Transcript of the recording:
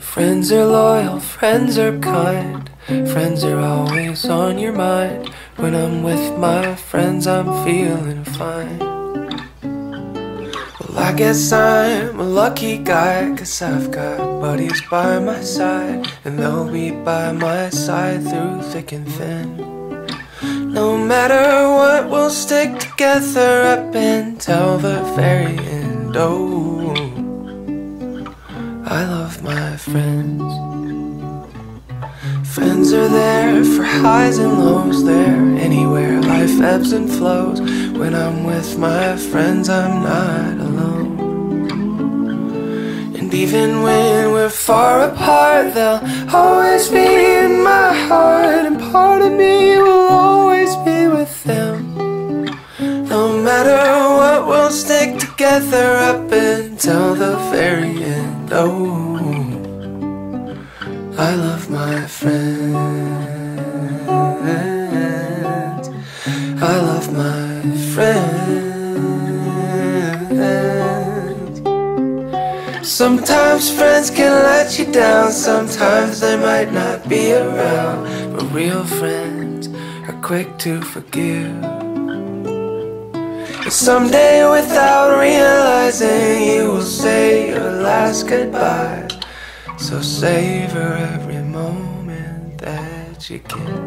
Friends are loyal, friends are kind. Friends are always on your mind. When I'm with my friends, I'm feeling fine. Well, I guess I'm a lucky guy, cause I've got buddies by my side, and they'll be by my side through thick and thin. No matter what, we'll stick together up until the very end. Oh. I love my friends. Friends are there for highs and lows, they're anywhere. Life ebbs and flows. When I'm with my friends, I'm not alone. And even when we're far apart, they'll always be in my heart, together up until the very end. Oh, I love my friends. I love my friends. Sometimes friends can let you down, sometimes they might not be around. But real friends are quick to forgive. Someday, without realizing, you will say your last goodbye. So savor every moment that you can.